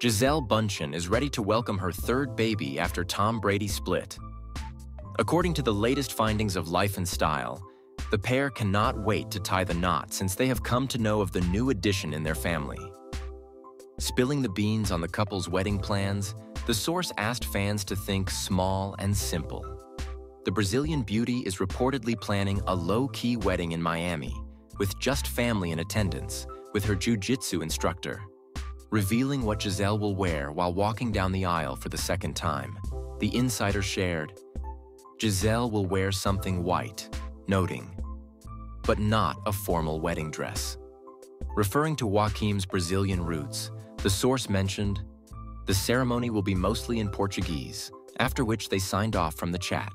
Gisele Bündchen is ready to welcome her third baby after Tom Brady split. According to the latest findings of Life and Style, the pair cannot wait to tie the knot since they have come to know of the new addition in their family. Spilling the beans on the couple's wedding plans, the source asked fans to think small and simple. The Brazilian beauty is reportedly planning a low-key wedding in Miami with just family in attendance with her jiu-jitsu instructor. Revealing what Gisele will wear while walking down the aisle for the second time, the insider shared, Gisele will wear something white, noting, but not a formal wedding dress. Referring to Joaquim's Brazilian roots, the source mentioned, the ceremony will be mostly in Portuguese, after which they signed off from the chat.